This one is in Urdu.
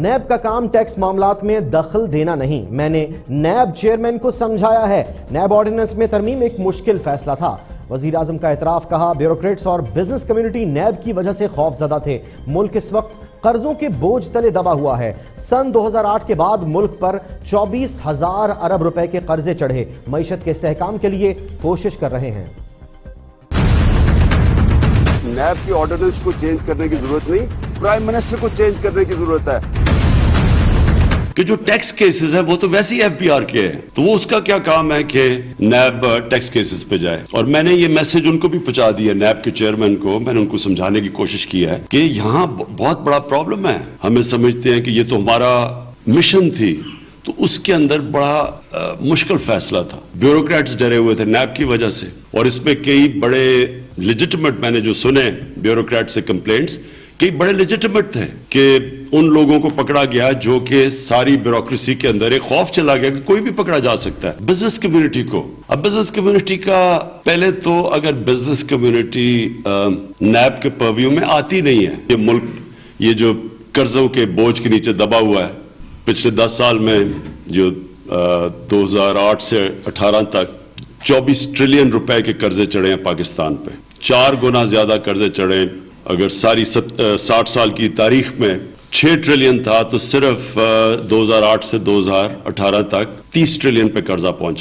نیب کا کام ٹیکس معاملات میں دخل دینا نہیں۔ میں نے نیب چیئرمین کو سمجھایا ہے۔ نیب آرڈیننس میں ترمیم ایک مشکل فیصلہ تھا۔ وزیر اعظم کا اعتراف کہا، بیوروکریٹس اور بزنس کمیونٹی نیب کی وجہ سے خوف زدہ تھے۔ ملک اس وقت قرضوں کے بوجھ تلے دبا ہوا ہے۔ سن دو ہزار آٹھ کے بعد ملک پر چوبیس ہزار ارب روپے کے قرضے چڑھے۔ معیشت کے استحکام کے لیے کوشش کر رہے ہیں۔ نیب کی آرڈیننس کو چینج کرنے کی ضرورت نہیں۔ پرائم منسٹر کو چینج کرنے کی ضرورت ہے۔ کہ جو ٹیکس کیسز ہیں وہ تو ویسے ہی ایف بی آر کے ہیں۔ تو وہ اس کا کیا کام ہے کہ نیب ٹیکس کیسز پہ جائے۔ اور میں نے یہ میسج ان کو بھی پہنچا دیا نیب کے چیئرمین کو۔ میں نے ان کو سمجھانے کی کوشش کی ہے کہ یہاں بہت بڑا پرابلم ہے۔ ہمیں سمجھتے ہیں کہ یہ تو ہمارا مشن تھی۔ تو اس کے اندر بڑا مشکل فیصلہ تھا۔ بیوروکریٹس ڈرے ہوئے تھے نیب کی وجہ سے۔ اور اس میں کئی بڑے لیجٹمیٹ میں نے جو سنے بیوروکریٹ سے کمپلینٹس کئی بڑے لیجٹمیٹ تھے کہ ان لوگوں کو پکڑا گیا جو کہ ساری بیوروکریسی کے اندر ایک خوف چلا گیا کہ کوئی بھی پکڑا جا سکتا ہے بزنس کمیونٹی کو۔ اب بزنس کمیونٹی کا پہلے تو اگر بزنس کمیونٹی نیب کے پرویو میں آتی نہیں ہے، یہ ملک، یہ جو قرضوں کے بوجھ کے نیچے دبا ہوا ہے، پچھلے دس سال میں جو دو ہزار آٹھ سے اٹھارہ تک چوبیس ٹریلین روپے کے قرضے چڑھے ہیں پاکستان پہ۔ چار گنا زیادہ قرضے چڑھے اگر ساری ساٹھ سال کی تاریخ میں چھ ٹریلین تھا تو صرف دو ہزار آٹھ سے دو ہزار اٹھارہ تک تیس ٹریلین پہ قرضہ پہنچا۔